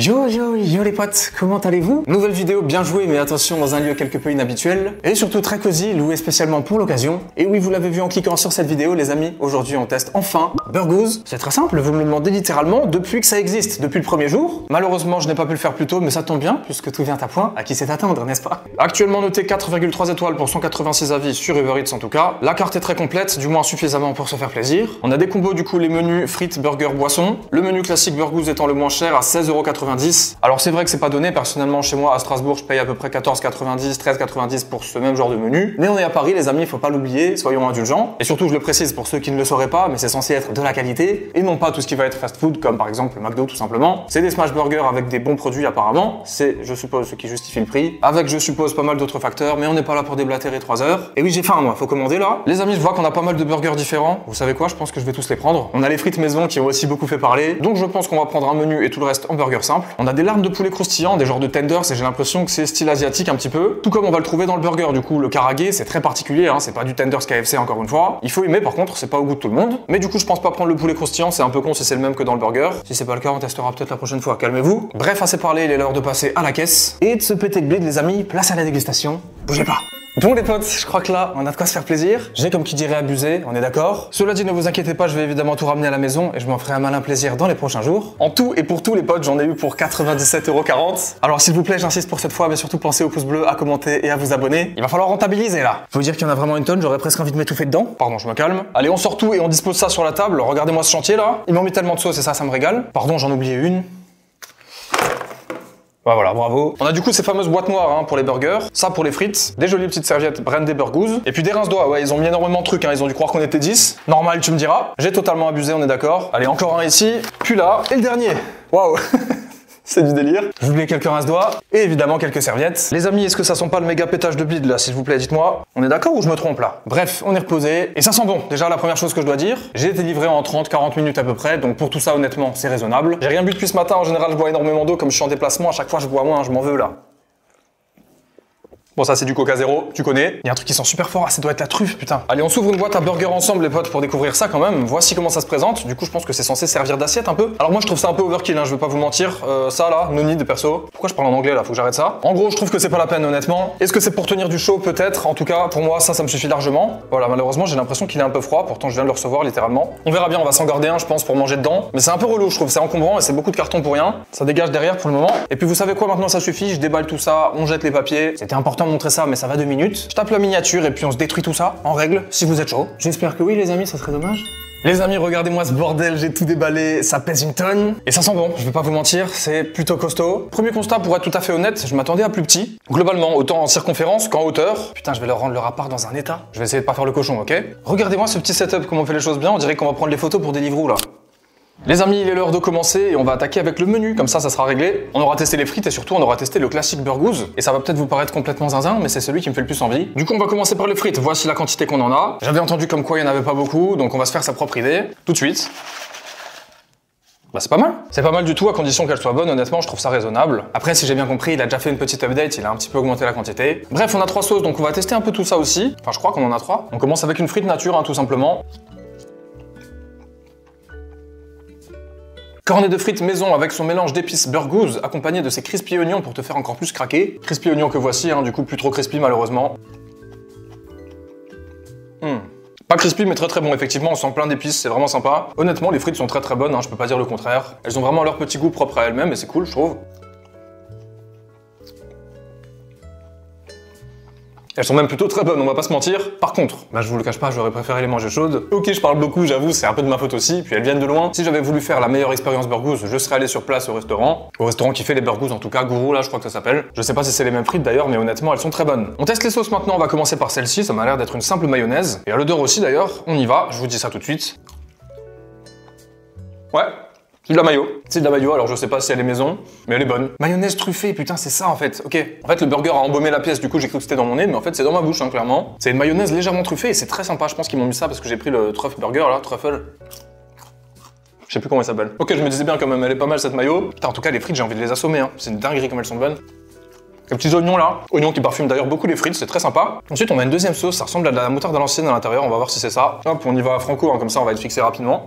Yo yo yo les potes, comment allez-vous? Nouvelle vidéo bien jouée mais attention dans un lieu quelque peu inhabituel et surtout très cosy, loué spécialement pour l'occasion. Et oui vous l'avez vu en cliquant sur cette vidéo les amis, aujourd'hui on teste enfin Burgoose. C'est très simple, vous me le demandez littéralement depuis que ça existe, depuis le premier jour. Malheureusement je n'ai pas pu le faire plus tôt mais ça tombe bien puisque tout vient à point, à qui c'est attendre n'est-ce pas? Actuellement noté 4,3 étoiles pour 186 avis sur Uber Eats en tout cas. La carte est très complète, du moins suffisamment pour se faire plaisir. On a des combos du coup les menus frites, burger, boisson. Le menu classique Burgoose étant le moins cher à 16,90€. Alors c'est vrai que c'est pas donné, personnellement chez moi à Strasbourg je paye à peu près 14,90, 13,90 pour ce même genre de menu. Mais on est à Paris les amis, faut pas l'oublier, soyons indulgents. Et surtout je le précise pour ceux qui ne le sauraient pas, mais c'est censé être de la qualité et non pas tout ce qui va être fast food comme par exemple le McDo tout simplement. C'est des smash burgers avec des bons produits apparemment, c'est je suppose ce qui justifie le prix, avec je suppose pas mal d'autres facteurs, mais on n'est pas là pour déblatérer 3 heures. Et oui j'ai faim moi, faut commander là. Les amis je vois qu'on a pas mal de burgers différents, vous savez quoi, je pense que je vais tous les prendre. On a les frites maison qui ont aussi beaucoup fait parler, donc je pense qu'on va prendre un menu et tout le reste en burger simple. On a des larmes de poulet croustillant, des genres de tenders, et j'ai l'impression que c'est style asiatique un petit peu. Tout comme on va le trouver dans le burger, du coup, le karagé, c'est très particulier, hein, c'est pas du tenders KFC encore une fois. Il faut aimer, par contre, c'est pas au goût de tout le monde. Mais du coup, je pense pas prendre le poulet croustillant, c'est un peu con si c'est le même que dans le burger. Si c'est pas le cas, on testera peut-être la prochaine fois, calmez-vous. Bref, assez parlé, il est l'heure de passer à la caisse. Et de se péter le blé, les amis, place à la dégustation. Bougez pas. Bon les potes, je crois que là, on a de quoi se faire plaisir. J'ai comme qui dirait abusé, on est d'accord Cela dit, ne vous inquiétez pas, je vais évidemment tout ramener à la maison et je m'en ferai un malin plaisir dans les prochains jours. En tout et pour tous les potes, j'en ai eu pour 97,40€. Alors s'il vous plaît, j'insiste pour cette fois, mais surtout pensez au pouce bleu, à commenter et à vous abonner. Il va falloir rentabiliser là. Faut dire qu'il y en a vraiment une tonne, j'aurais presque envie de m'étouffer dedans. Pardon, je me calme. Allez, on sort tout et on dispose ça sur la table. Regardez-moi ce chantier là. Ils m'ont mis tellement de sauce et ça, ça me régale. Pardon, j'en oubliais une. Bah voilà, bravo. On a du coup ces fameuses boîtes noires hein, pour les burgers, ça pour les frites, des jolies petites serviettes brandées Burgoose, et puis des rince-doigts, ouais, ils ont mis énormément de trucs, hein, ils ont dû croire qu'on était 10. Normal, tu me diras. J'ai totalement abusé, on est d'accord. Allez, encore un ici, puis là, et le dernier. Waouh C'est du délire. J'ai oublié quelques rince-doigts et évidemment quelques serviettes. Les amis, est-ce que ça sent pas le méga pétage de bide là, s'il vous plaît, dites-moi. On est d'accord ou je me trompe là? Bref, on est reposé et ça sent bon. Déjà, la première chose que je dois dire, j'ai été livré en 30-40 minutes à peu près, donc pour tout ça, honnêtement, c'est raisonnable. J'ai rien bu depuis ce matin, en général, je bois énormément d'eau comme je suis en déplacement, à chaque fois je bois moins, je m'en veux là. Bon, ça c'est du Coca Zéro, tu connais. Il y a un truc qui sent super fort, ah, ça doit être la truffe, putain. Allez, on s'ouvre une boîte à burger ensemble, les potes, pour découvrir ça quand même. Voici comment ça se présente. Du coup, je pense que c'est censé servir d'assiette un peu. Alors moi, je trouve ça un peu overkill, hein, je vais pas vous mentir. Euh, ça là, no need, perso. Pourquoi je parle en anglais là? Faut que j'arrête ça. En gros, je trouve que c'est pas la peine, honnêtement. Est-ce que c'est pour tenir du chaud Peut-être. En tout cas, pour moi, ça, ça me suffit largement. Voilà, malheureusement, j'ai l'impression qu'il est un peu froid. Pourtant, je viens de le recevoir littéralement. On verra bien, on va s'en garder un, je pense, pour manger dedans. Mais c'est un peu relou, je trouve. C'est encombrant et c'est beaucoup de carton pour rien. Ça dégage derrière pour le moment. Et puis, vous savez quoi? Maintenant, ça suffit. Je déballe tout ça, on jette les papiers. C'était important montrer ça, mais ça va deux minutes. Je tape la miniature et puis on se détruit tout ça, en règle, si vous êtes chaud. J'espère que oui les amis, ça serait dommage. Les amis, regardez-moi ce bordel, j'ai tout déballé, ça pèse une tonne. Et ça sent bon, je vais pas vous mentir, c'est plutôt costaud. Premier constat, pour être tout à fait honnête, je m'attendais à plus petit. Globalement, autant en circonférence qu'en hauteur. Putain, je vais leur rendre leur appart dans un état. Je vais essayer de pas faire le cochon, ok? Regardez-moi ce petit setup, comment on fait les choses bien, on dirait qu'on va prendre les photos pour des livres là. Les amis, il est l'heure de commencer et on va attaquer avec le menu, comme ça ça sera réglé. On aura testé les frites et surtout on aura testé le classique Burgoose. Et ça va peut-être vous paraître complètement zinzin, mais c'est celui qui me fait le plus envie. Du coup on va commencer par les frites, voici la quantité qu'on en a. J'avais entendu comme quoi il n'y en avait pas beaucoup, donc on va se faire sa propre idée, tout de suite. Bah c'est pas mal. C'est pas mal du tout à condition qu'elle soit bonne, honnêtement je trouve ça raisonnable. Après si j'ai bien compris, il a déjà fait une petite update, il a un petit peu augmenté la quantité. Bref, on a trois sauces donc on va tester un peu tout ça aussi. Enfin je crois qu'on en a trois. On commence avec une frite nature hein, tout simplement. Cornet de frites maison avec son mélange d'épices burgoose accompagné de ses crispy oignons pour te faire encore plus craquer. Crispy oignons que voici, hein, du coup plus trop crispy malheureusement. Hmm. Pas crispy mais très très bon, effectivement on sent plein d'épices, c'est vraiment sympa. Honnêtement les frites sont très très bonnes, hein, je peux pas dire le contraire. Elles ont vraiment leur petit goût propre à elles-mêmes et c'est cool je trouve. Elles sont même plutôt très bonnes, on va pas se mentir. Par contre, bah je vous le cache pas, j'aurais préféré les manger chaudes. Ok, je parle beaucoup, j'avoue, c'est un peu de ma faute aussi, puis elles viennent de loin. Si j'avais voulu faire la meilleure expérience burgouze, je serais allé sur place au restaurant. Au restaurant qui fait les burgouses, en tout cas, Gourou là, je crois que ça s'appelle. Je sais pas si c'est les mêmes frites d'ailleurs, mais honnêtement, elles sont très bonnes. On teste les sauces maintenant, on va commencer par celle-ci, ça m'a l'air d'être une simple mayonnaise. Et à l'odeur aussi d'ailleurs, on y va, je vous dis ça tout de suite. Ouais, de la mayo. C'est de la mayo, alors je sais pas si elle est maison, mais elle est bonne. Mayonnaise truffée, putain, c'est ça en fait. Ok. En fait, le burger a embaumé la pièce, du coup j'ai cru que c'était dans mon nez, mais en fait c'est dans ma bouche, hein, clairement. C'est une mayonnaise légèrement truffée et c'est très sympa. Je pense qu'ils m'ont mis ça parce que j'ai pris le truffle burger là, truffle. Je sais plus comment elle s'appelle. Ok, je me disais bien quand même, elle est pas mal cette mayo. Putain, en tout cas, les frites, j'ai envie de les assommer. Hein. C'est une dinguerie comme elles sont bonnes. Les petits oignons là, oignons qui parfument d'ailleurs beaucoup les frites, c'est très sympa. Ensuite, on a une deuxième sauce, ça ressemble à de la moutarde à l'ancienne à l'intérieur, on va voir si c'est ça. Hop, on y va à franco, hein, comme ça on va être fixé rapidement.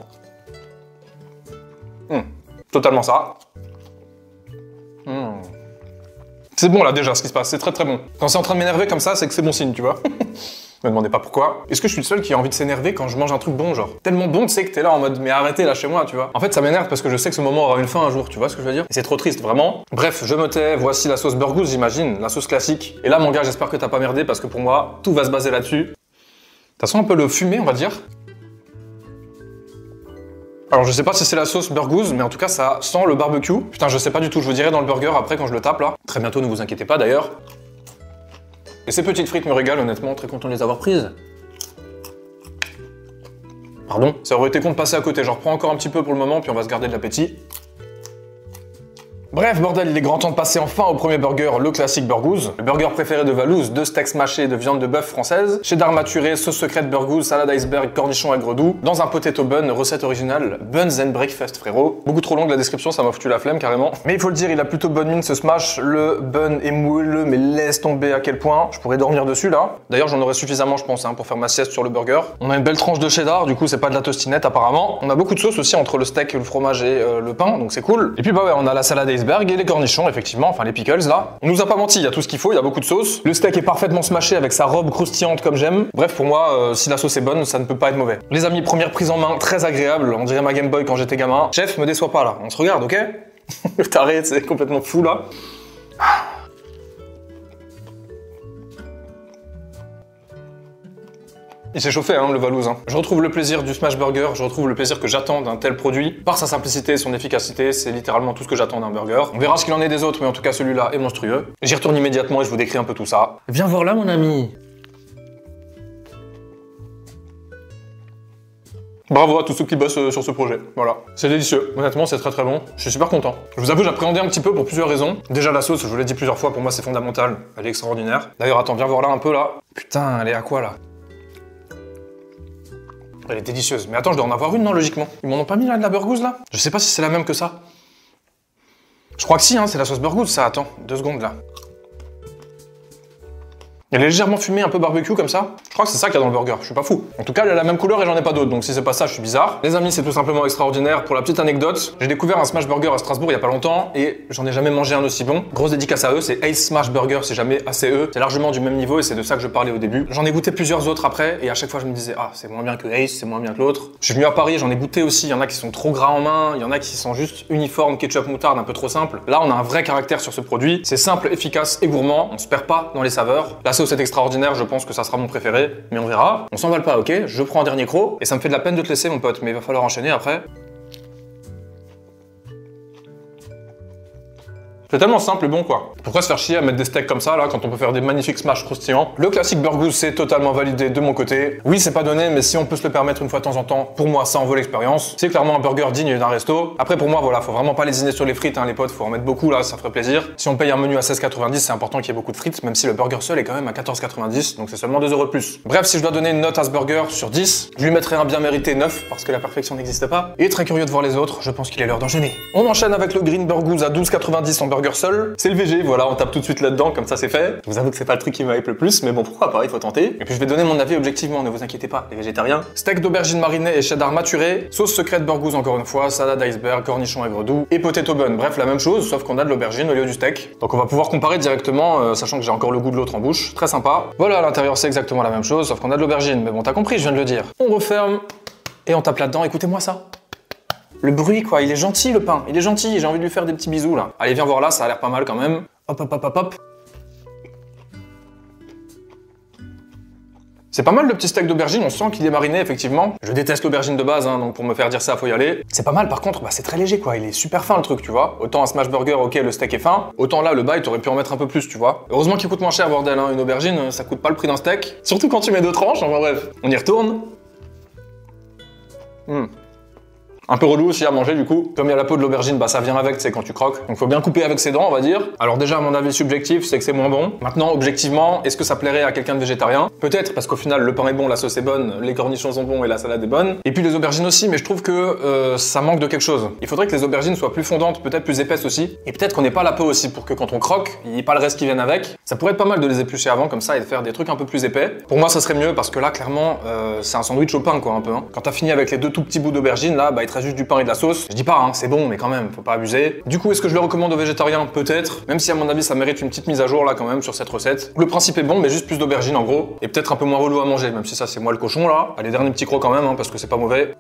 Totalement ça. C'est bon là déjà ce qui se passe, c'est très très bon. Quand c'est en train de m'énerver comme ça, c'est que c'est bon signe, tu vois. Me demandez pas pourquoi. Est-ce que je suis le seul qui a envie de s'énerver quand je mange un truc bon, genre? Tellement bon, tu sais que t'es là en mode mais arrêtez là chez moi, tu vois. En fait, ça m'énerve parce que je sais que ce moment aura une fin un jour, tu vois ce que je veux dire? C'est trop triste, vraiment. Bref, je me tais, voici la sauce burgous, j'imagine, la sauce classique. Et là, mon gars, j'espère que t'as pas merdé parce que pour moi, tout va se baser là-dessus. Ça sent un peu le fumé, on va dire? Alors je sais pas si c'est la sauce burgouze, mais en tout cas ça sent le barbecue. Putain, je sais pas du tout, je vous dirai dans le burger après quand je le tape là. Très bientôt, ne vous inquiétez pas d'ailleurs. Et ces petites frites me régalent honnêtement, très content de les avoir prises. Pardon Ça aurait été con de passer à côté, j'en reprends encore un petit peu pour le moment, puis on va se garder de l'appétit. Bref, bordel, il est grand temps de passer enfin au premier burger, le classique burgouze. Le burger préféré de Valouz, deux steaks mâchés de viande de bœuf française, cheddar maturé, sauce secrète burgouze, salade iceberg, cornichon aigre doux, dans un potato bun, recette originale, Buns and Breakfast frérot. Beaucoup trop longue la description, ça m'a foutu la flemme carrément. Mais il faut le dire, il a plutôt bonne mine ce smash, le bun est moelleux, mais laisse tomber à quel point. Je pourrais dormir dessus là. D'ailleurs, j'en aurais suffisamment, je pense, hein, pour faire ma sieste sur le burger. On a une belle tranche de cheddar, du coup, c'est pas de la tostinette apparemment. On a beaucoup de sauce aussi entre le steak, le fromage et euh, le pain, donc c'est cool. Et puis bah ouais, on a la salade et les cornichons effectivement, enfin les pickles là. On nous a pas menti, il y a tout ce qu'il faut, il y a beaucoup de sauce. Le steak est parfaitement smashé avec sa robe croustillante comme j'aime. Bref, pour moi, euh, si la sauce est bonne, ça ne peut pas être mauvais. Les amis, première prise en main, très agréable, on dirait ma Game Boy quand j'étais gamin. Chef, me déçois pas là, on se regarde, ok? T'arrêtes, c'est complètement fou là. Il s'est chauffé, hein, le Valouz. Hein. Je retrouve le plaisir du smash burger, je retrouve le plaisir que j'attends d'un tel produit. Par sa simplicité et son efficacité, c'est littéralement tout ce que j'attends d'un burger. On verra ce qu'il en est des autres, mais en tout cas celui-là est monstrueux. J'y retourne immédiatement et je vous décris un peu tout ça. Viens voir là, mon ami. Bravo à tous ceux qui bossent euh, sur ce projet. Voilà. C'est délicieux. Honnêtement, c'est très très bon. Je suis super content. Je vous avoue, j'appréhendais un petit peu pour plusieurs raisons. Déjà, la sauce, je vous l'ai dit plusieurs fois, pour moi, c'est fondamental. Elle est extraordinaire. D'ailleurs, attends, viens voir là un peu là. Putain, elle est à quoi là? Elle est délicieuse. Mais attends, je dois en avoir une, non, logiquement? Ils m'en ont pas mis là de la burgouze, là? Je sais pas si c'est la même que ça. Je crois que si, hein, c'est la sauce burgouze, ça. Attends, deux secondes, là. Elle est légèrement fumée, un peu barbecue comme ça. Je crois que c'est ça qu'il y a dans le burger, je suis pas fou. En tout cas, elle a la même couleur et j'en ai pas d'autre, donc si c'est pas ça, je suis bizarre. Les amis, c'est tout simplement extraordinaire. Pour la petite anecdote, j'ai découvert un smash burger à Strasbourg il y a pas longtemps et j'en ai jamais mangé un aussi bon. Grosse dédicace à eux, c'est Ace Smash Burger, c'est jamais ACE. C'est largement du même niveau et c'est de ça que je parlais au début. J'en ai goûté plusieurs autres après et à chaque fois je me disais, ah, c'est moins bien que Ace, c'est moins bien que l'autre. Je suis venu à Paris, j'en ai goûté aussi. Il y en a qui sont trop gras en main, il y en a qui sont juste uniformes, ketchup, moutarde, un peu trop simple. Là, on a un vrai caractère sur ce produit. C'est simple, efficace et gourmand. On se perd pas dans les saveurs. Sauce est extraordinaire je pense que ça sera mon préféré, mais on verra. On s'emballe pas, ok? Je prends un dernier croc, et ça me fait de la peine de te laisser, mon pote, mais il va falloir enchaîner après. C'est tellement simple et bon quoi. Pourquoi se faire chier à mettre des steaks comme ça là quand on peut faire des magnifiques smash croustillants? Le classique burgous c'est totalement validé de mon côté. Oui c'est pas donné mais si on peut se le permettre une fois de temps en temps, pour moi ça en vaut l'expérience. C'est clairement un burger digne d'un resto. Après pour moi voilà, faut vraiment pas lésiner sur les frites hein, les potes, faut en mettre beaucoup là, ça ferait plaisir. Si on paye un menu à 16,90 c'est important qu'il y ait beaucoup de frites, même si le burger seul est quand même à 14,90 donc c'est seulement 2 euros de plus. Bref si je dois donner une note à ce burger sur 10, je lui mettrai un bien mérité 9 parce que la perfection n'existe pas. Et très curieux de voir les autres, je pense qu'il est l'heure d'enchaîner. On enchaîne avec le green burgous à 12,90 en burger C'est le VG, voilà, on tape tout de suite là-dedans, comme ça c'est fait. Je vous avoue que c'est pas le truc qui m'hype le plus, mais bon, pourquoi pas, il faut tenter. Et puis je vais donner mon avis objectivement, ne vous inquiétez pas, les végétariens. Steak d'aubergine marinée et cheddar maturé, sauce secrète burgous encore une fois, salade iceberg, cornichon aigre doux et potato bun. Bref, la même chose, sauf qu'on a de l'aubergine au lieu du steak. Donc on va pouvoir comparer directement, euh, sachant que j'ai encore le goût de l'autre en bouche. Très sympa. Voilà, à l'intérieur c'est exactement la même chose, sauf qu'on a de l'aubergine. Mais bon, t'as compris, je viens de le dire. On referme et on tape là-dedans. Écoutez-moi ça. Le bruit, quoi, il est gentil le pain, il est gentil, j'ai envie de lui faire des petits bisous là. Allez, viens voir là, ça a l'air pas mal quand même. Hop, hop, hop, hop, hop. C'est pas mal le petit steak d'aubergine, on sent qu'il est mariné effectivement. Je déteste l'aubergine de base, hein, donc pour me faire dire ça, faut y aller. C'est pas mal par contre, bah, c'est très léger quoi, il est super fin le truc, tu vois. Autant un smash burger, ok, le steak est fin, autant là, le bail, t'aurais pu en mettre un peu plus, tu vois. Heureusement qu'il coûte moins cher, bordel, hein. une aubergine, ça coûte pas le prix d'un steak. Surtout quand tu mets deux tranches, enfin bref. On y retourne. Hmm. Un peu relou aussi à manger du coup. Comme il y a la peau de l'aubergine, bah ça vient avec, sais, quand tu croques. Donc faut bien couper avec ses dents, on va dire. Alors déjà, mon avis subjectif, c'est que c'est moins bon. Maintenant, objectivement, est-ce que ça plairait à quelqu'un de végétarien? Peut-être, parce qu'au final, le pain est bon, la sauce est bonne, les cornichons sont bons et la salade est bonne. Et puis les aubergines aussi, mais je trouve que euh, ça manque de quelque chose. Il faudrait que les aubergines soient plus fondantes, peut-être plus épaisses aussi. Et peut-être qu'on n'ait pas la peau aussi pour que quand on croque, il n'y ait pas le reste qui vienne avec. Ça pourrait être pas mal de les éplucher avant comme ça et de faire des trucs un peu plus épais. Pour moi, ça serait mieux parce que là, clairement, euh, c'est un sandwich au pain quoi, un peu. Hein. Quand t'as fini avec les deux tout petits bouts d'aubergine, là, bah il te juste du pain et de la sauce. Je dis pas, hein, c'est bon, mais quand même, faut pas abuser. Du coup, est-ce que je le recommande aux végétariens? Peut-être, même si à mon avis ça mérite une petite mise à jour là quand même sur cette recette. Le principe est bon, mais juste plus d'aubergines en gros, et peut-être un peu moins relou à manger, même si ça c'est moi le cochon là. Allez, dernier petit croc quand même, hein, parce que c'est pas mauvais.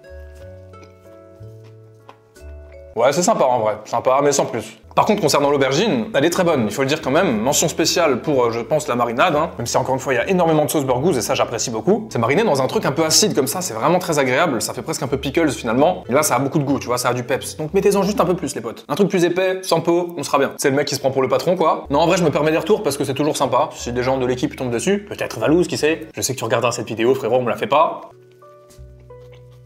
Ouais, c'est sympa en vrai, sympa, mais sans plus. Par contre, concernant l'aubergine, elle est très bonne, il faut le dire quand même. Mention spéciale pour, euh, je pense, la marinade, hein. même si encore une fois, il y a énormément de sauce burgouze et ça, j'apprécie beaucoup. C'est mariné dans un truc un peu acide comme ça, c'est vraiment très agréable, ça fait presque un peu pickles finalement. Et là, ça a beaucoup de goût, tu vois, ça a du peps. Donc mettez-en juste un peu plus, les potes. Un truc plus épais, sans peau, on sera bien. C'est le mec qui se prend pour le patron, quoi. Non, en vrai, je me permets des retours parce que c'est toujours sympa. Si des gens de l'équipe tombent dessus, peut-être Valouz, qui sait. Je sais que tu regarderas cette vidéo, frérot, on me la fait pas.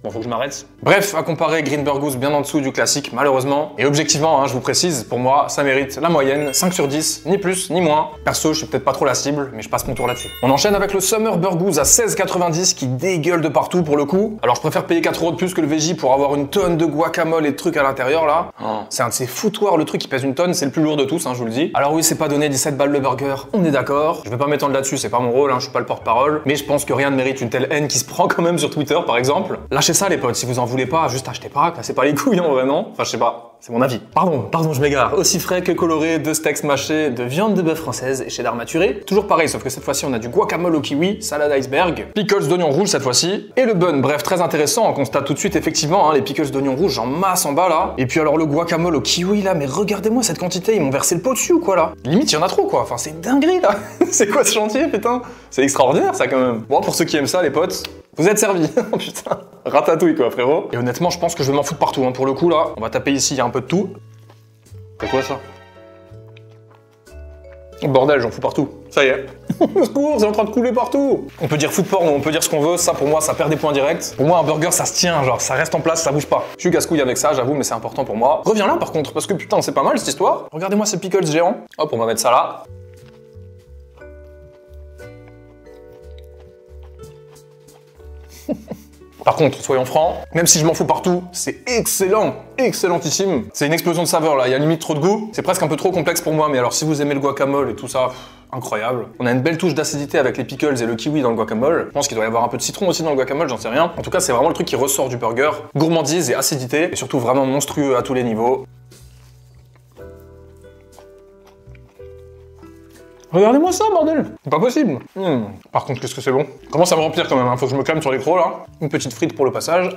Bon, faut que je m'arrête. Bref, à comparer Greenberg Goose bien en dessous du classique, malheureusement. Et objectivement, hein, je vous précise, pour moi, ça mérite la moyenne, 5 sur 10, ni plus, ni moins. Perso, je suis peut-être pas trop la cible, mais je passe mon tour là-dessus. On enchaîne avec le Summer Burgous à 16,90 qui dégueule de partout pour le coup. Alors je préfère payer 4 euros de plus que le VJ pour avoir une tonne de guacamole et de trucs à l'intérieur là. Oh, c'est un de ces foutoirs, le truc qui pèse une tonne, c'est le plus lourd de tous, hein, je vous le dis. Alors oui, c'est pas donné 17 balles le burger, on est d'accord. Je vais pas m'étendre là-dessus, c'est pas mon rôle, hein, je suis pas le porte-parole. Mais je pense que rien ne mérite une telle haine qui se prend quand même sur Twitter par exemple. Lâchez les potes, si vous en voulez pas, juste achetez pas, cassez pas les couilles en vrai, non? Enfin, je sais pas. C'est mon avis. Pardon, pardon, je m'égare. Aussi frais que coloré, deux steaks mâchés, de viande de bœuf française et cheddar maturé. Toujours pareil, sauf que cette fois-ci, on a du guacamole au kiwi, salade iceberg, pickles d'oignon rouge cette fois-ci, et le bun. Bref, très intéressant. On constate tout de suite, effectivement, hein, les pickles d'oignon rouge en masse en bas là. Et puis alors le guacamole au kiwi là, mais regardez-moi cette quantité, ils m'ont versé le pot dessus ou quoi là? Limite, il y en a trop quoi. Enfin, c'est dinguerie là. c'est quoi ce chantier, putain? C'est extraordinaire ça quand même. Bon, pour ceux qui aiment ça, les potes, vous êtes servis. putain. Ratatouille quoi, frérot. Et honnêtement, je pense que je vais m'en foutre partout. Hein. Pour le coup là, on va taper ici, il y a un peu de tout. C'est quoi ça? Bordel, j'en fous partout. Ça y est. secours, c'est en train de couler partout. On peut dire food porn, on peut dire ce qu'on veut. Ça, pour moi, ça perd des points directs. Pour moi, un burger, ça se tient, genre, ça reste en place, ça bouge pas. Je suis casse-couille avec ça, j'avoue, mais c'est important pour moi. Reviens là, par contre, parce que putain, c'est pas mal cette histoire. Regardez-moi ces pickles géants. Hop, on va mettre ça là. Par contre, soyons francs, même si je m'en fous partout, c'est excellent, excellentissime. C'est une explosion de saveur là, il y a limite trop de goût. C'est presque un peu trop complexe pour moi, mais alors si vous aimez le guacamole et tout ça, incroyable. On a une belle touche d'acidité avec les pickles et le kiwi dans le guacamole. Je pense qu'il doit y avoir un peu de citron aussi dans le guacamole, j'en sais rien. En tout cas, c'est vraiment le truc qui ressort du burger. Gourmandise et acidité, et surtout vraiment monstrueux à tous les niveaux. Regardez-moi ça, bordel pas possible hmm. Par contre, qu'est-ce que c'est bon? Commence à me remplir quand même, hein. faut que je me calme sur les crocs là. Une petite frite pour le passage.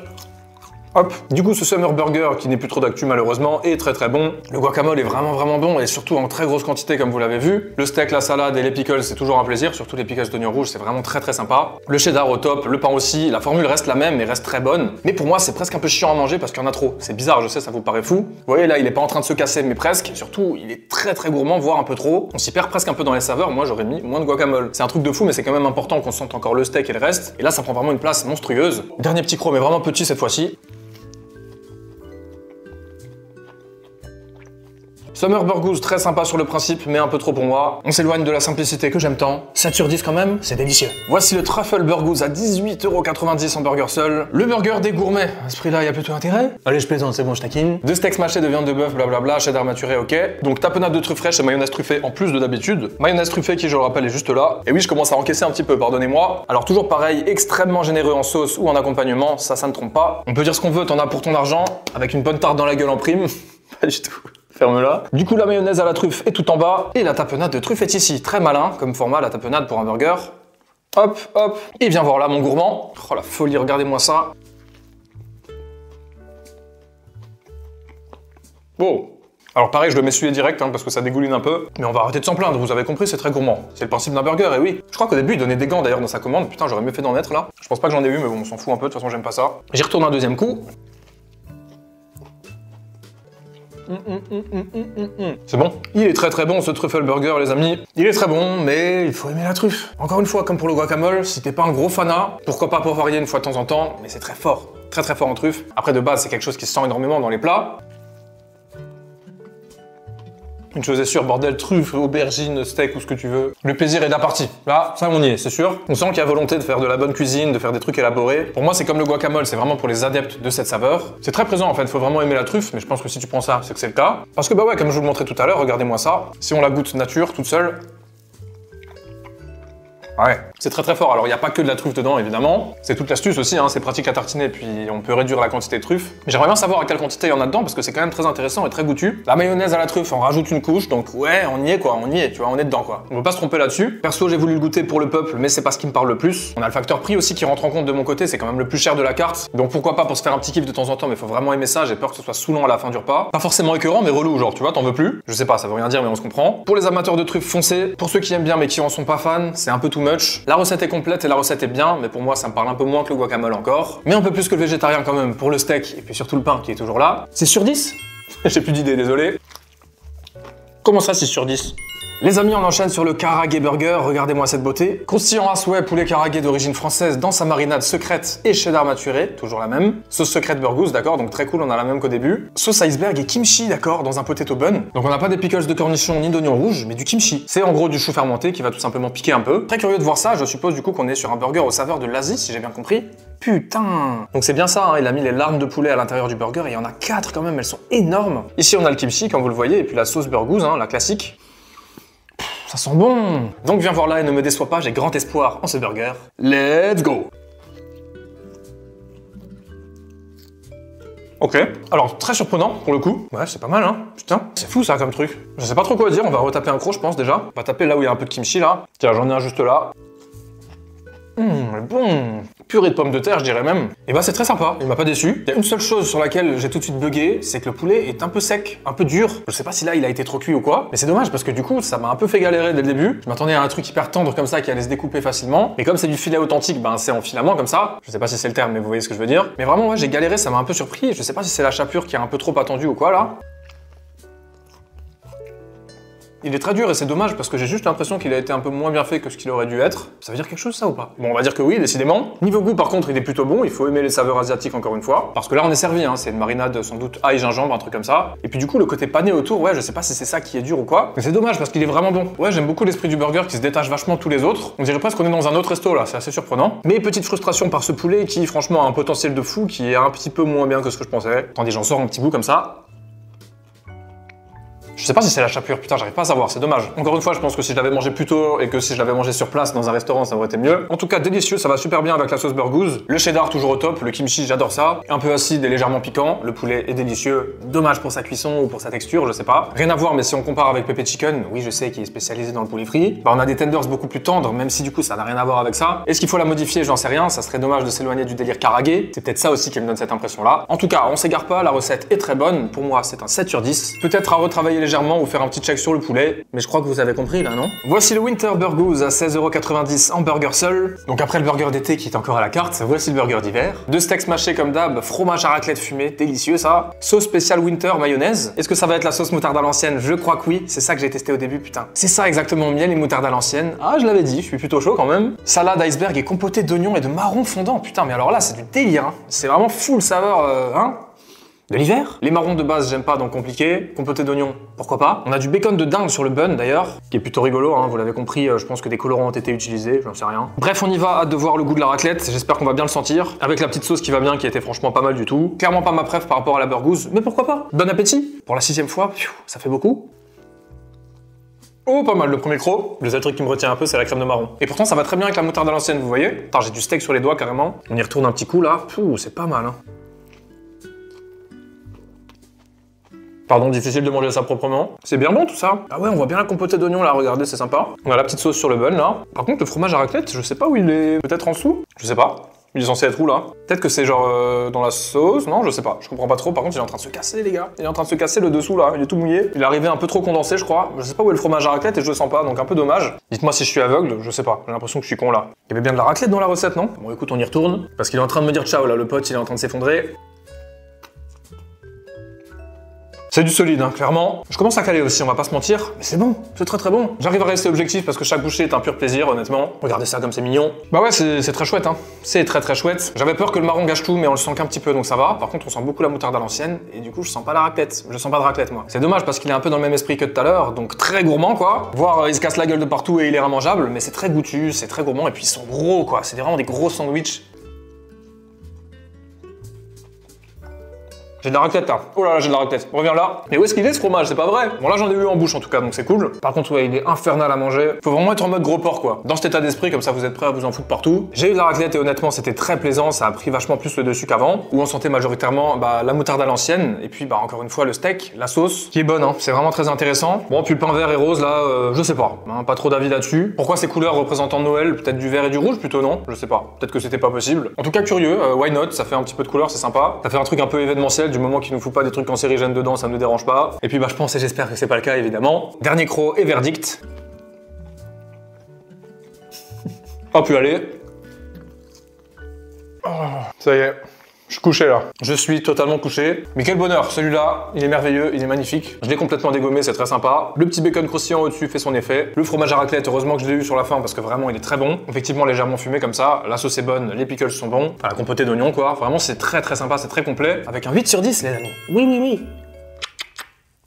Hop. Du coup, ce Summer Burger, qui n'est plus trop d'actu malheureusement, est très très bon. Le guacamole est vraiment vraiment bon et surtout en très grosse quantité comme vous l'avez vu. Le steak, la salade et les pickles, c'est toujours un plaisir, surtout les pickles d'oignon rouge, c'est vraiment très très sympa. Le cheddar au top, le pain aussi, la formule reste la même mais reste très bonne. Mais pour moi, c'est presque un peu chiant à manger parce qu'il y en a trop. C'est bizarre, je sais, ça vous paraît fou. Vous voyez là, il est pas en train de se casser, mais presque. Surtout, il est très très gourmand, voire un peu trop. On s'y perd presque un peu dans les saveurs. Moi, j'aurais mis moins de guacamole. C'est un truc de fou, mais c'est quand même important qu'on sente encore le steak et le reste. Et là, ça prend vraiment une place monstrueuse. Dernier petit croc, mais vraiment petit cette fois-ci. Summer Burgous, très sympa sur le principe, mais un peu trop pour moi. On s'éloigne de la simplicité que j'aime tant. 7 sur 10 quand même, c'est délicieux. Voici le Truffle Burgous à 18,90€ en burger seul. Le burger des gourmets. À ce prix-là, il y a plutôt intérêt. Allez, je plaisante, c'est bon, je taquine. Deux steaks mâchés de viande de bœuf, blablabla, cheddar maturé, ok. Donc tapenade de truffes fraîches et mayonnaise truffée en plus de d'habitude. Mayonnaise truffée qui, je le rappelle, est juste là. Et oui, je commence à encaisser un petit peu, pardonnez-moi. Alors toujours pareil, extrêmement généreux en sauce ou en accompagnement, ça, ça ne trompe pas. On peut dire ce qu'on veut, t'en as pour ton argent, avec une bonne tarte dans la gueule en prime. pas du tout. Ferme-la. Du coup, la mayonnaise à la truffe est tout en bas. Et la tapenade de truffe est ici. Très malin comme format, la tapenade pour un burger. Hop, hop. Et viens voir là, mon gourmand. Oh la folie, regardez-moi ça. Bon. Alors pareil, je le m'essuyer direct hein, parce que ça dégouline un peu. Mais on va arrêter de s'en plaindre, vous avez compris, c'est très gourmand. C'est le principe d'un burger, et oui. Je crois qu'au début, il donnait des gants d'ailleurs dans sa commande. Putain, j'aurais mieux fait d'en mettre là. Je pense pas que j'en ai eu, mais bon, on s'en fout un peu, de toute façon, j'aime pas ça. J'y retourne un deuxième coup. C'est bon? Il est très très bon ce truffle burger les amis. Il est très bon mais il faut aimer la truffe. Encore une fois comme pour le guacamole, si t'es pas un gros fanat, pourquoi pas varier une fois de temps en temps, mais c'est très fort. Très très fort en truffe. Après de base c'est quelque chose qui se sent énormément dans les plats. Une chose est sûre, bordel, truffe, aubergine, steak ou ce que tu veux. Le plaisir est de la partie. Là, ça on y est, c'est sûr. On sent qu'il y a volonté de faire de la bonne cuisine, de faire des trucs élaborés. Pour moi, c'est comme le guacamole, c'est vraiment pour les adeptes de cette saveur. C'est très présent en fait, faut vraiment aimer la truffe, mais je pense que si tu prends ça, c'est que c'est le cas. Parce que bah ouais, comme je vous le montrais tout à l'heure, regardez-moi ça. Si on la goûte nature, toute seule, Ouais. C'est très très fort. Alors il n'y a pas que de la truffe dedans, évidemment. C'est toute l'astuce aussi, hein. c'est pratique à tartiner, puis on peut réduire la quantité de truffe. J'aimerais bien savoir à quelle quantité il y en a dedans, parce que c'est quand même très intéressant et très goûtu. La mayonnaise à la truffe, on rajoute une couche, donc ouais, on y est quoi, on y est, tu vois, on est dedans quoi. On peut pas se tromper là-dessus. Perso, j'ai voulu le goûter pour le peuple, mais c'est pas ce qui me parle le plus. On a le facteur prix aussi qui rentre en compte de mon côté, c'est quand même le plus cher de la carte. Donc pourquoi pas pour se faire un petit kiff de temps en temps, mais faut vraiment aimer ça, j'ai peur que ce soit saoulant à la fin du repas. Pas forcément écœurant, mais relou, genre, tu vois, t'en veux plus? Je sais pas, ça veut rien dire, mais on se comprend. Pour les amateurs de truffes foncées, pour ceux qui aiment mais qui en sont pas fans, c'est un peu too La recette est complète et la recette est bien, mais pour moi ça me parle un peu moins que le guacamole encore. Mais un peu plus que le végétarien quand même, pour le steak et puis surtout le pain qui est toujours là. C'est sur 10 J'ai plus d'idées, désolé. Comment ça, 6 sur 10 les amis, on enchaîne sur le Karage Burger, regardez-moi cette beauté. Croustillant à souhait, poulet Karage d'origine française dans sa marinade secrète et cheddar maturé, toujours la même. Sauce secrète burgous, d'accord, donc très cool, on a la même qu'au début. Sauce iceberg et kimchi, d'accord, dans un potato bun. Donc on n'a pas des pickles de cornichons ni d'oignons rouges, mais du kimchi. C'est en gros du chou fermenté qui va tout simplement piquer un peu. Très curieux de voir ça, je suppose du coup qu'on est sur un burger aux saveurs de l'Asie, si j'ai bien compris. Putain Donc c'est bien ça, hein, il a mis les larmes de poulet à l'intérieur du burger et il y en a 4 quand même, elles sont énormes. Ici on a le kimchi, comme vous le voyez, et puis la sauce burgous, hein, la classique. Ça sent bon Donc viens voir là et ne me déçois pas, j'ai grand espoir en ce burger. Let's go Ok, alors très surprenant pour le coup. Ouais, c'est pas mal, hein. Putain, c'est fou ça comme truc. Je sais pas trop quoi dire, on va retaper un croc, je pense déjà. On va taper là où il y a un peu de kimchi là. Tiens, j'en ai un juste là. Hum, bon Purée de pommes de terre, je dirais même. Et bah c'est très sympa, il m'a pas déçu. Il y a une seule chose sur laquelle j'ai tout de suite bugué, c'est que le poulet est un peu sec, un peu dur. Je sais pas si là il a été trop cuit ou quoi, mais c'est dommage parce que du coup ça m'a un peu fait galérer dès le début. Je m'attendais à un truc hyper tendre comme ça qui allait se découper facilement. Mais comme c'est du filet authentique, ben c'est en filament comme ça. Je sais pas si c'est le terme, mais vous voyez ce que je veux dire. Mais vraiment, ouais, j'ai galéré, ça m'a un peu surpris. Je sais pas si c'est la chapure qui est un peu trop attendue ou quoi là. Il est très dur et c'est dommage parce que j'ai juste l'impression qu'il a été un peu moins bien fait que ce qu'il aurait dû être. Ça veut dire quelque chose ça ou pas? Bon, on va dire que oui, décidément. Niveau goût par contre, il est plutôt bon, il faut aimer les saveurs asiatiques encore une fois. Parce que là on est servi, hein. c'est une marinade sans doute ail, gingembre, un truc comme ça. Et puis du coup le côté pané autour, ouais, je sais pas si c'est ça qui est dur ou quoi. Mais c'est dommage parce qu'il est vraiment bon. Ouais, j'aime beaucoup l'esprit du burger qui se détache vachement tous les autres. On dirait presque qu'on est dans un autre resto là, c'est assez surprenant. Mais petite frustration par ce poulet qui franchement a un potentiel de fou, qui est un petit peu moins bien que ce que je pensais. Attendez, j'en sors un petit bout comme ça. Je sais pas si c'est la chapure, putain, j'arrive pas à savoir, c'est dommage. Encore une fois, je pense que si je l'avais mangé plus tôt et que si je l'avais mangé sur place dans un restaurant, ça aurait été mieux. En tout cas, délicieux, ça va super bien avec la sauce burgouze. Le cheddar toujours au top, le kimchi, j'adore ça. Un peu acide et légèrement piquant, le poulet est délicieux. Dommage pour sa cuisson ou pour sa texture, je sais pas. Rien à voir, mais si on compare avec Pepe Chicken, oui, je sais qu'il est spécialisé dans le poulet frit, bah on a des tenders beaucoup plus tendres, même si du coup ça n'a rien à voir avec ça. Est-ce qu'il faut la modifier? J'en sais rien, ça serait dommage de s'éloigner du délire karagé. C'est peut-être ça aussi qui me donne cette impression-là. En tout cas, on s'égare pas, la recette est très bonne. Pour moi, c'est un 7 sur 10. Peut-être à retravailler légèrement ou faire un petit sur le poulet, mais je crois que vous avez compris là, non? Voici le Winter Burgers à 16,90€ en burger seul. Donc après le burger d'été qui est encore à la carte, voici le burger d'hiver. Deux steaks mâchés comme d'hab, fromage à raclette fumé, délicieux ça. Sauce spéciale Winter mayonnaise. Est-ce que ça va être la sauce moutarde à l'ancienne? Je crois que oui, c'est ça que j'ai testé au début, putain. C'est ça exactement, miel et moutarde à l'ancienne. Ah, je l'avais dit, je suis plutôt chaud quand même. Salade iceberg et compotée d'oignons et de marron fondant, putain, mais alors là, c'est du délire, hein. C'est vraiment full saveur, euh, hein de l'hiver. Les marrons de base, j'aime pas, donc compliqué. Compoté d'oignons, pourquoi pas? On a du bacon de dingue sur le bun d'ailleurs, qui est plutôt rigolo, hein, vous l'avez compris, euh, je pense que des colorants ont été utilisés, j'en sais rien. Bref, on y va, hâte de voir le goût de la raclette, j'espère qu'on va bien le sentir. Avec la petite sauce qui va bien, qui était franchement pas mal du tout. Clairement pas ma préf par rapport à la burgouze, mais pourquoi pas Bon appétit Pour la sixième fois, ça fait beaucoup. Oh, pas mal, le premier croc. Le seul truc qui me retient un peu, c'est la crème de marron. Et pourtant, ça va très bien avec la moutarde à l'ancienne, vous voyez? J'ai du steak sur les doigts carrément. On y retourne un petit coup là. c'est pas mal, hein. Pardon, difficile de manger ça proprement. C'est bien bon tout ça. Ah ouais, on voit bien la compotée d'oignons là, regardez, c'est sympa. On a la petite sauce sur le bun là. Par contre, le fromage à raclette, je sais pas où il est. Peut-être en dessous? Je sais pas. Il est censé être où là? Peut-être que c'est genre euh, dans la sauce? Non, je sais pas. Je comprends pas trop. Par contre, il est en train de se casser, les gars. Il est en train de se casser le dessous là. Il est tout mouillé. Il est arrivé un peu trop condensé, je crois. Je sais pas où est le fromage à raclette et je le sens pas, donc un peu dommage. Dites-moi si je suis aveugle, je sais pas. J'ai l'impression que je suis con là. Il y avait bien de la raclette dans la recette, non? Bon, écoute, on y retourne. Parce qu'il est en train de me dire ciao là. Le pote, il est en train de s'effondrer. C'est du solide, hein, clairement. Je commence à caler aussi, on va pas se mentir. Mais c'est bon, c'est très très bon. J'arrive à rester objectif parce que chaque bouchée est un pur plaisir, honnêtement. Regardez ça comme c'est mignon. Bah ouais, c'est très chouette, hein. C'est très très chouette. J'avais peur que le marron gâche tout, mais on le sent qu'un petit peu, donc ça va. Par contre, on sent beaucoup la moutarde à l'ancienne, et du coup, je sens pas la raclette. Je sens pas de raclette, moi. C'est dommage parce qu'il est un peu dans le même esprit que tout à l'heure, donc très gourmand, quoi. Voir, euh, il se casse la gueule de partout et il est immangeable, mais c'est très goûtu, c'est très gourmand, et puis ils sont gros, quoi. C'est vraiment des gros sandwichs J'ai de la raclette là. Oh là là, j'ai de la raclette. Reviens là. Mais où est-ce qu'il est ce fromage? C'est pas vrai. Bon là j'en ai eu en bouche en tout cas, donc c'est cool. Par contre ouais, il est infernal à manger. Faut vraiment être en mode gros porc quoi. Dans cet état d'esprit, comme ça vous êtes prêts à vous en foutre partout. J'ai eu de la raclette et honnêtement c'était très plaisant. Ça a pris vachement plus le dessus qu'avant. Où on sentait majoritairement bah, la moutarde à l'ancienne et puis bah encore une fois le steak, la sauce qui est bonne. Hein. C'est vraiment très intéressant. Bon puis le pain vert et rose là, euh, je sais pas. Hein, pas trop d'avis là-dessus. Pourquoi ces couleurs représentant Noël Peut-être du vert et du rouge plutôt non? Je sais pas. Peut-être que c'était pas possible. En tout cas curieux. euh, why not? Ça fait un petit peu de couleur, c'est sympa. Ça fait un truc un peu événementiel du moment qu'il nous fout pas des trucs cancérigènes dedans, ça ne nous dérange pas. Et puis bah je pense et j'espère que c'est pas le cas évidemment. Dernier croc et verdict. Oh puis allez. Oh, ça y est. Je suis couché là. Je suis totalement couché. Mais quel bonheur, celui-là, il est merveilleux, il est magnifique. Je l'ai complètement dégommé, c'est très sympa. Le petit bacon croustillant au-dessus fait son effet. Le fromage à raclette, heureusement que je l'ai eu sur la fin parce que vraiment il est très bon. Effectivement légèrement fumé comme ça. La sauce est bonne, les pickles sont bons. La compotée d'oignons quoi. Vraiment c'est très très sympa, c'est très complet. Avec un 8 sur 10 les amis. Oui oui oui.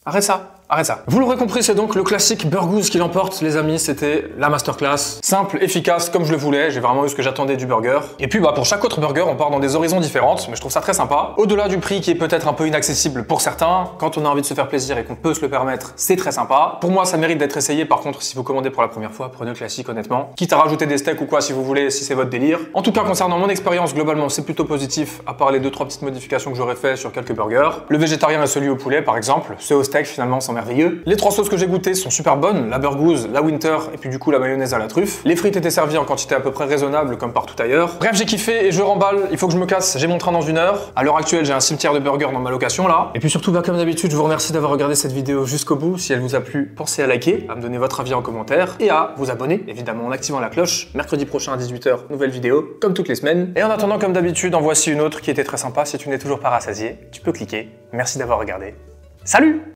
Arrête ça. Arrête ça. Vous l'aurez compris, c'est donc le classique Burgooz qui l'emporte, les amis. C'était la masterclass. Simple, efficace, comme je le voulais. J'ai vraiment eu ce que j'attendais du burger. Et puis, bah, pour chaque autre burger, on part dans des horizons différentes, mais je trouve ça très sympa. Au-delà du prix qui est peut-être un peu inaccessible pour certains, quand on a envie de se faire plaisir et qu'on peut se le permettre, c'est très sympa. Pour moi, ça mérite d'être essayé. Par contre, si vous commandez pour la première fois, prenez le classique, honnêtement. Quitte à rajouter des steaks ou quoi, si vous voulez, si c'est votre délire. En tout cas, concernant mon expérience, globalement, c'est plutôt positif, à part les deux, trois petites modifications que j'aurais fait sur quelques burgers. Le végétarien et celui au poulet, par exemple. Ceux au steak, finalement, sont Les trois sauces que j'ai goûtées sont super bonnes, la burgouze, la winter et puis du coup la mayonnaise à la truffe. Les frites étaient servies en quantité à peu près raisonnable comme partout ailleurs. Bref, j'ai kiffé et je remballe, il faut que je me casse, j'ai mon train dans une heure. À l'heure actuelle, j'ai un cimetière de burgers dans ma location là. Et puis surtout, bah, comme d'habitude, je vous remercie d'avoir regardé cette vidéo jusqu'au bout. Si elle vous a plu, pensez à liker, à me donner votre avis en commentaire et à vous abonner, évidemment en activant la cloche. Mercredi prochain à 18h, nouvelle vidéo, comme toutes les semaines. Et en attendant, comme d'habitude, en voici une autre qui était très sympa. Si tu n'es toujours pas rassasié, tu peux cliquer. Merci d'avoir regardé. Salut